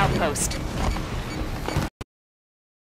outpost.